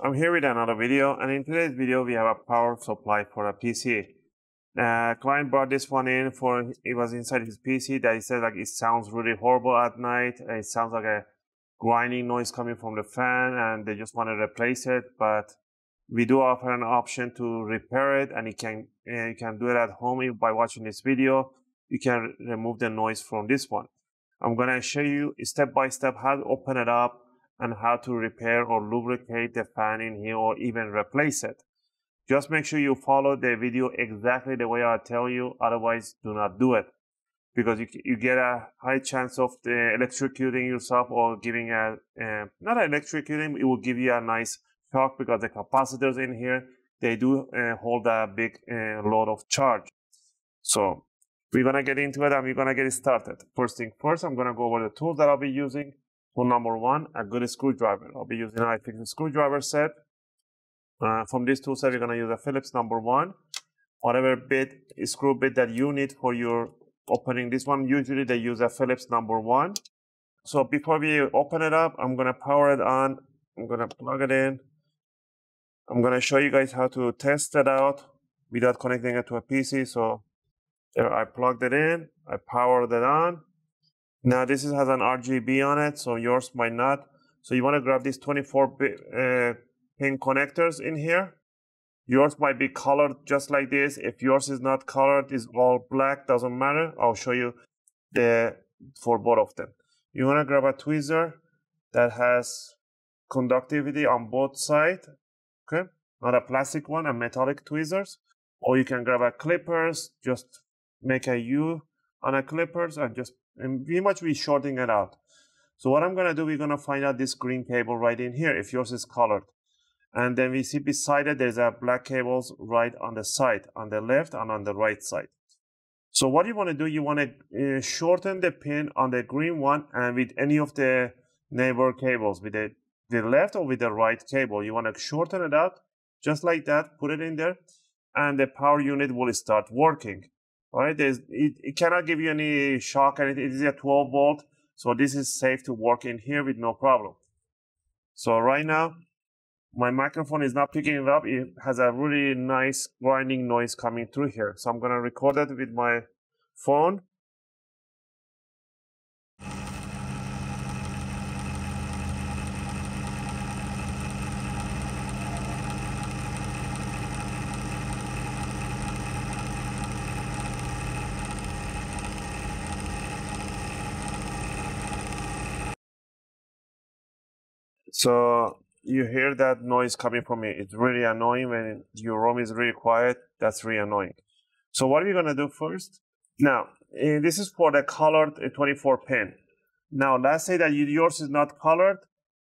I'm here with another video and in today's video we have a power supply for a PC. Uh, client brought this one in for it was inside his PC that he said like it sounds really horrible at night it sounds like a grinding noise coming from the fan and they just want to replace it but we do offer an option to repair it and you can uh, you can do it at home by watching this video you can remove the noise from this one i'm to show you step by step how to open it up and how to repair or lubricate the fan in here or even replace it. Just make sure you follow the video exactly the way i tell you otherwise do not do it. Because you, you get a high chance of the electrocuting yourself or giving a uh, not electrocuting it will give you a nice shock because the capacitors in here they do uh, hold a big uh, load of charge. So we're gonna get into it and we're gonna get started. First thing first i'm gonna go over the tools that i'll be using tool number one a good screwdriver. I'll be using iFixit screwdriver set. Uh, from this tool set we're gonna use a phillips number one. Whatever bit screw bit that you need for your opening this one usually they use a phillips number one. So before we open it up i'm gonna power it on. I'm gonna plug it in. I'm going to show you guys how to test it out without connecting it to a PC. So there I plugged it in, I powered it on. Now this has an RGB on it, so yours might not. So you want to grab these 24 uh, pin connectors in here. Yours might be colored just like this. If yours is not colored, is all black, doesn't matter. I'll show you the for both of them. You want to grab a tweezer that has conductivity on both sides okay? Not a plastic one, a metallic tweezers. Or you can grab a clippers, just make a U on a clippers and just and pretty much be shorting it out. So what I'm gonna do, we're gonna find out this green cable right in here if yours is colored. And then we see beside it, there's a black cables right on the side, on the left and on the right side. So what you want to do, you want to uh, shorten the pin on the green one and with any of the neighbor cables, with the the left or with the right cable. You want to shorten it out just like that, put it in there, and the power unit will start working. All right, There's, it, it cannot give you any shock, and it is a 12 volt, so this is safe to work in here with no problem. So right now, my microphone is not picking it up. It has a really nice grinding noise coming through here. So I'm going to record it with my phone So you hear that noise coming from me. It's really annoying when your room is really quiet. That's really annoying. So what are we going to do first? Now, eh, this is for the colored eh, 24 pin. Now, let's say that yours is not colored.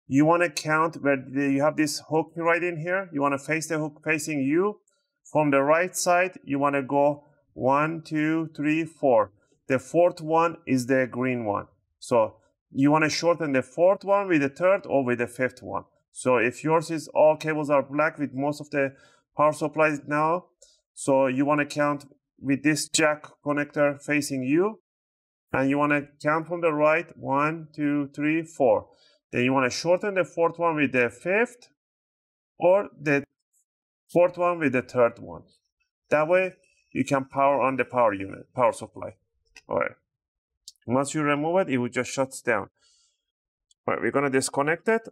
You want to count where you have this hook right in here. You want to face the hook facing you. From the right side, you want to go one, two, three, four. The fourth one is the green one. So you want to shorten the fourth one with the third or with the fifth one. So if yours is all cables are black with most of the power supplies now, so you want to count with this jack connector facing you, and you want to count from the right, one, two, three, four. Then you want to shorten the fourth one with the fifth, or the fourth one with the third one. That way, you can power on the power unit, power supply. All right. Once you remove it, it will just shuts down. Right, we're going to disconnect it.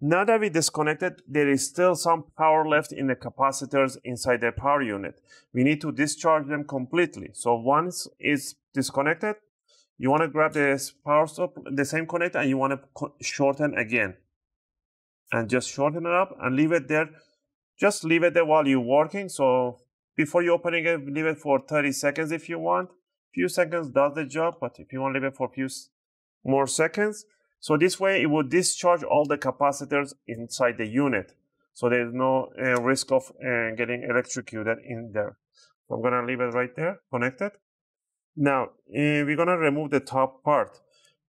Now that we disconnected, there is still some power left in the capacitors inside the power unit. We need to discharge them completely. So once it's disconnected, you want to grab this power stop, the same connector, and you want to shorten again. And just shorten it up and leave it there. Just leave it there while you're working. So before you opening it, leave it for 30 seconds if you want few seconds does the job, but if you want to leave it for a few more seconds, so this way it will discharge all the capacitors inside the unit. So there's no uh, risk of uh, getting electrocuted in there. I'm to leave it right there, connected. Now, uh, we're to remove the top part.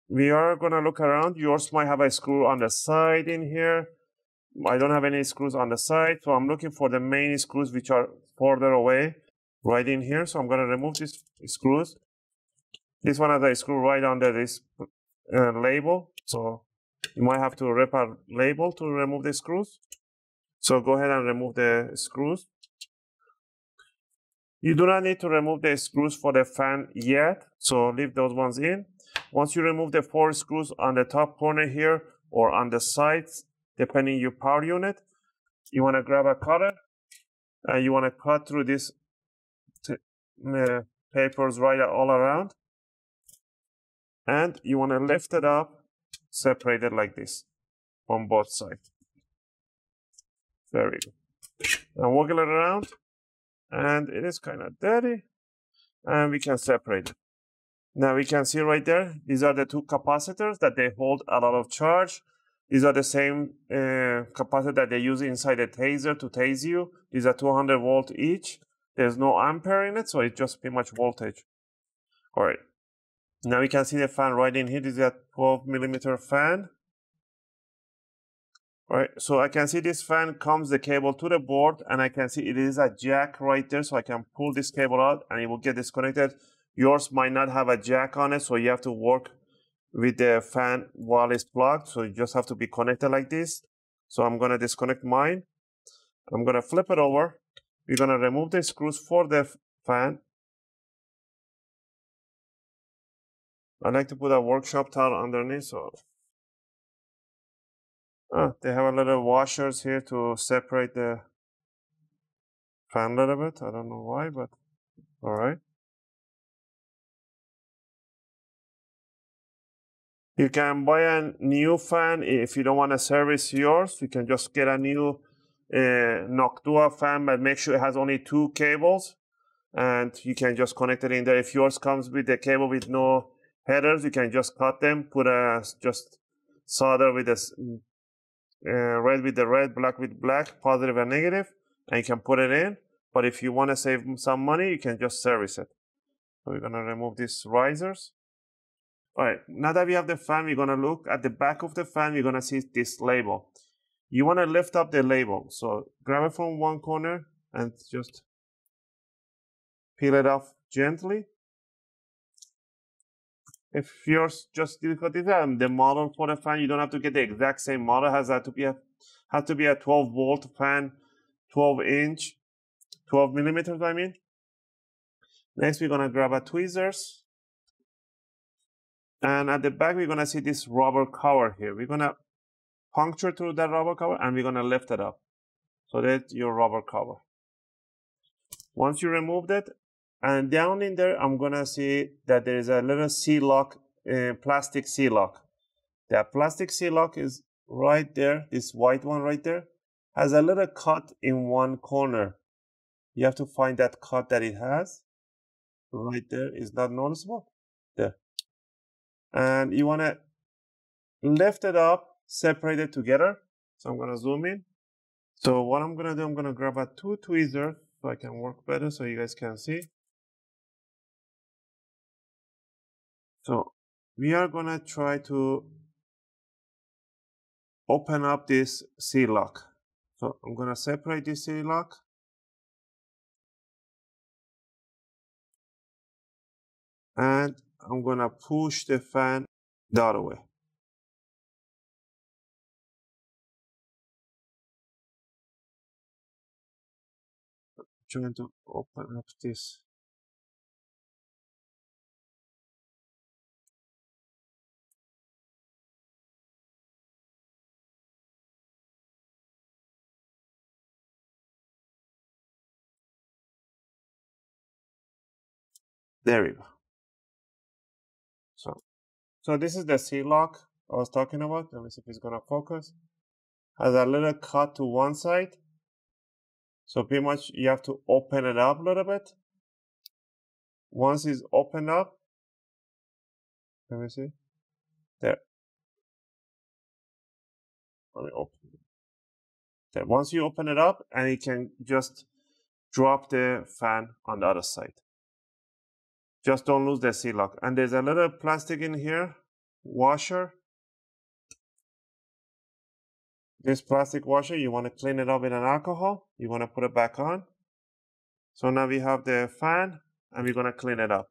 We are to look around. Yours might have a screw on the side in here. I don't have any screws on the side, so I'm looking for the main screws which are further away right in here. So I'm going to remove these screws. This one has a screw right under this uh, label. So you might have to rip a label to remove the screws. So go ahead and remove the screws. You do not need to remove the screws for the fan yet, so leave those ones in. Once you remove the four screws on the top corner here or on the sides, depending your power unit, you want to grab a cutter and you want to cut through these uh, papers right all around. And you want to lift it up, separate it like this on both sides. Very good. And wiggle it around and it is kind of dirty and we can separate it. Now we can see right there, these are the two capacitors that they hold a lot of charge. These are the same uh, capacitor that they use inside the taser to tase you. These are 200 volt each. There's no ampere in it, so it's just pretty much voltage. All right. Now we can see the fan right in here. This is a 12 millimeter fan. All right, so I can see this fan comes the cable to the board and I can see it is a jack right there. So I can pull this cable out and it will get disconnected. Yours might not have a jack on it, so you have to work with the fan while it's plugged. So you just have to be connected like this. So I'm gonna disconnect mine. I'm gonna flip it over. We're gonna remove the screws for the fan. I like to put a workshop towel underneath so Oh, they have a little washers here to separate the fan a little bit. I don't know why, but all right. You can buy a new fan if you don't want to service yours. You can just get a new uh, Noctua fan, but make sure it has only two cables, and you can just connect it in there. If yours comes with a cable with no headers, you can just cut them, put a just solder with a uh, red with the red, black with black, positive and negative, and you can put it in. But if you want to save some money, you can just service it. So we're going to remove these risers. All right, now that we have the fan, we're going to look at the back of the fan. We're going to see this label. You want to lift up the label. So grab it from one corner and just peel it off gently. If yours just this is um, the model for the fan, you don't have to get the exact same model. Has to be a has to be a 12 volt fan, 12 inch, 12 millimeters. I mean. Next, we're gonna grab a tweezers, and at the back we're gonna see this rubber cover here. We're gonna puncture through that rubber cover, and we're gonna lift it up. So that's your rubber cover. Once you remove it, and down in there, I'm going to see that there is a little C-lock, uh, plastic C-lock. That plastic C-lock is right there, this white one right there, has a little cut in one corner. You have to find that cut that it has. Right there is not noticeable. There. And you want to lift it up, separate it together. So I'm going to zoom in. So what I'm going to do, I'm going to grab a two tweezers so I can work better so you guys can see. So we are going to try to open up this C-lock. So I'm going to separate this C-lock. And I'm going to push the fan other way. Trying to open up this There we go. So, so this is the C-lock I was talking about. Let me see if it's gonna focus. Has a little cut to one side. So pretty much you have to open it up a little bit. Once it's opened up, let me see. There. Let me open it. There. Once you open it up, and you can just drop the fan on the other side. Just don't lose the C-lock. And there's a little plastic in here, washer. This plastic washer, you want to clean it up with an alcohol. You want to put it back on. So now we have the fan and we're going to clean it up.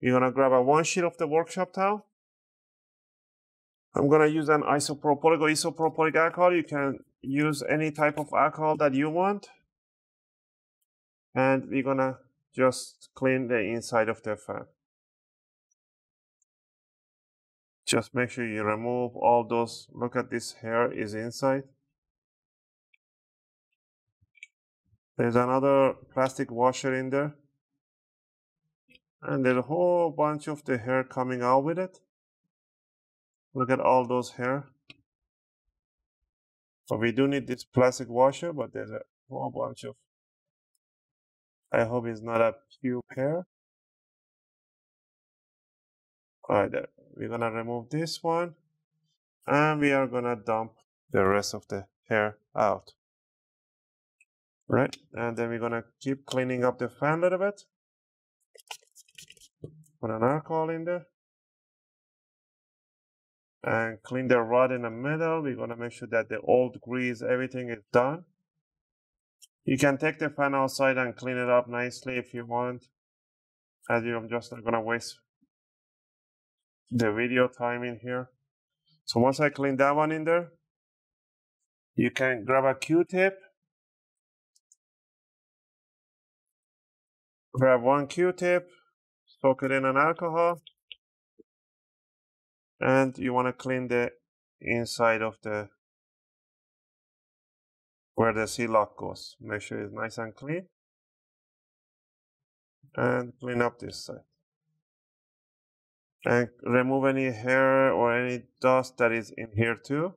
We're going to grab a one sheet of the workshop towel. I'm going to use an isopropyl or alcohol. You can use any type of alcohol that you want. And we're gonna just clean the inside of the fan. Just make sure you remove all those. Look at this hair is inside. There's another plastic washer in there. And there's a whole bunch of the hair coming out with it. Look at all those hair. So we do need this plastic washer, but there's a whole bunch of. I hope it's not a pube hair. Alright, there. We're gonna remove this one. And we are gonna dump the rest of the hair out. Right, and then we're gonna keep cleaning up the fan a little bit. Put an alcohol in there and clean the rod in the middle. We're to make sure that the old grease, everything is done. You can take the fan outside and clean it up nicely if you want. As I'm just not to waste the video time in here. So once I clean that one in there, you can grab a Q-tip. Grab one Q-tip, soak it in an alcohol and you want to clean the inside of the where the C-lock goes. Make sure it's nice and clean. And clean up this side. And remove any hair or any dust that is in here too.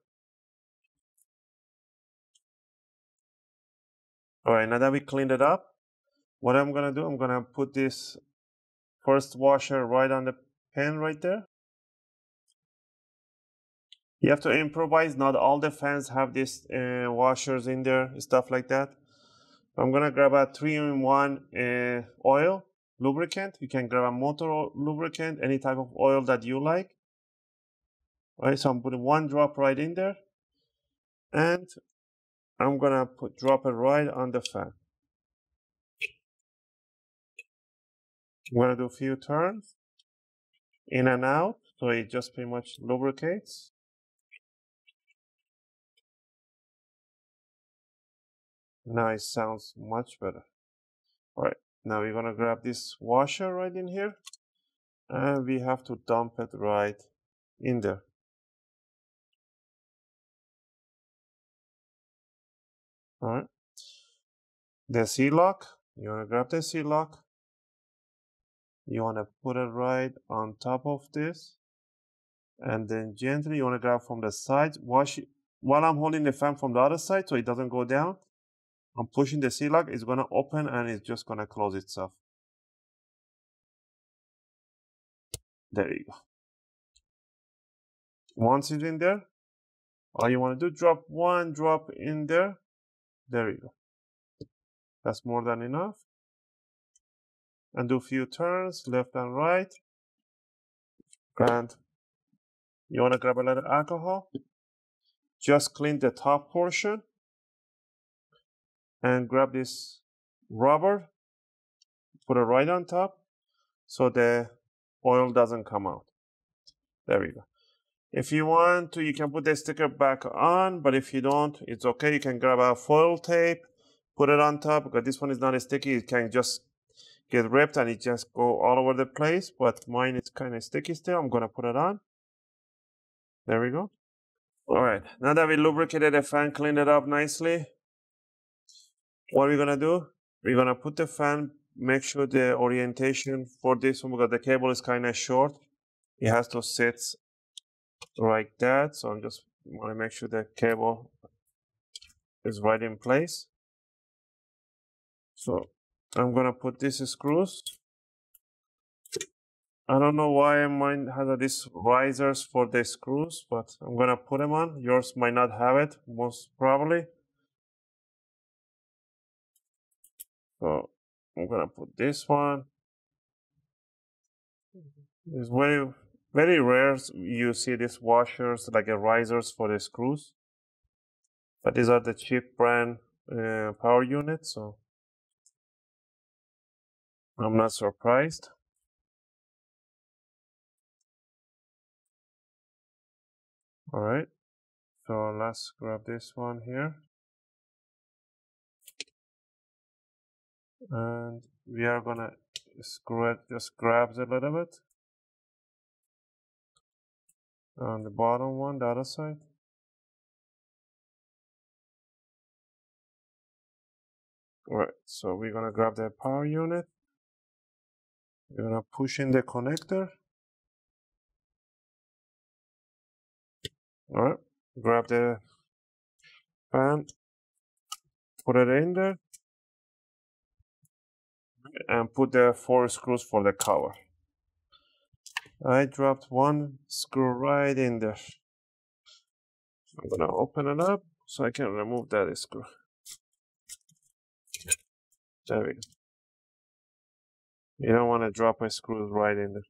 Alright, now that we cleaned it up, what I'm gonna do, I'm gonna put this first washer right on the pan right there. You have to improvise. Not all the fans have these uh, washers in there, stuff like that. I'm gonna grab a three-in-one uh, oil lubricant. You can grab a motor lubricant, any type of oil that you like. All right, so I'm putting one drop right in there, and I'm gonna put drop it right on the fan. I'm gonna do a few turns in and out, so it just pretty much lubricates. Now it sounds much better. All right, now we're gonna grab this washer right in here. Mm. And we have to dump it right in there. All right, the C-lock, you wanna grab the C-lock, you wanna put it right on top of this. And then gently you wanna grab from the side, wash it while I'm holding the fan from the other side so it doesn't go down I'm pushing the C-lock, it's gonna open and it's just gonna close itself. There you go. Once it's in there, all you wanna do, drop one drop in there. There you go. That's more than enough. And do a few turns, left and right. And you wanna grab a little alcohol. Just clean the top portion and grab this rubber, put it right on top so the oil doesn't come out. There we go. If you want to, you can put the sticker back on, but if you don't, it's okay. You can grab a foil tape, put it on top because this one is not sticky. It can just get ripped and it just go all over the place, but mine is kind of sticky still. I'm going to put it on. There we go. All right, now that we lubricated the fan, cleaned it up nicely, what are we gonna do? We're gonna put the fan, make sure the orientation for this one, because the cable is kind of short. It has to sit like that. So I'm just wanna make sure the cable is right in place. So I'm gonna put these screws. I don't know why mine has these risers for the screws, but I'm gonna put them on. Yours might not have it, most probably. So I'm gonna put this one. It's very very rare you see these washers like a risers for the screws. But these are the cheap brand uh, power units, so I'm not surprised. All right, So let's grab this one here. And we are gonna screw it, just grabs a little bit. On the bottom one, the other side. Alright, so we're gonna grab the power unit. We're gonna push in the connector. Alright, grab the fan, put it in there, and put the four screws for the cover. I dropped one screw right in there. I'm gonna open it up so I can remove that screw. There we go. You don't want to drop a screws right in there.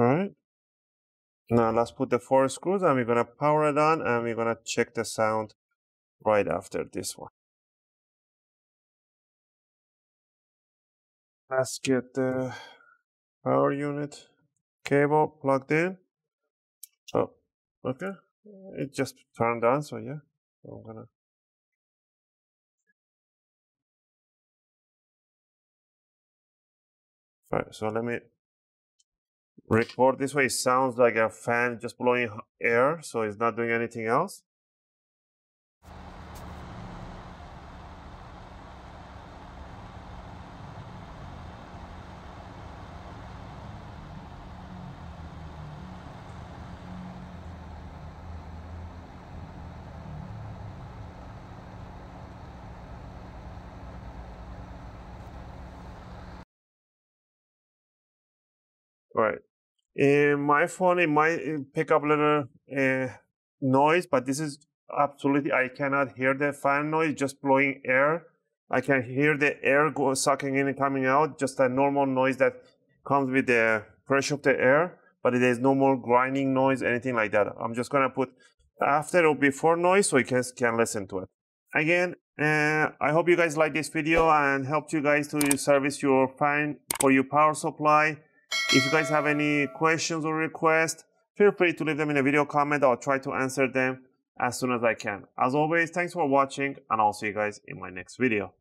Alright. Now let's put the four screws and we're to power it on and we're to check the sound right after this one. Let's get the power unit cable plugged in. Oh, okay. It just turned on, so yeah. I'm gonna. Right, so let me record this way. It sounds like a fan just blowing air, so it's not doing anything else. Right. In my phone, it might uh, pick up a little uh, noise, but this is absolutely, I cannot hear the fan noise, just blowing air. I can hear the air go sucking in and coming out, just a normal noise that comes with the pressure of the air, but there's no more grinding noise, anything like that. I'm just gonna put after or before noise so you can, can listen to it. Again, uh, I hope you guys like this video and helped you guys to service your fan for your power supply. If you guys have any questions or requests, feel free to leave them in a video comment. I'll try to answer them as soon as I can. As always, thanks for watching and I'll see you guys in my next video.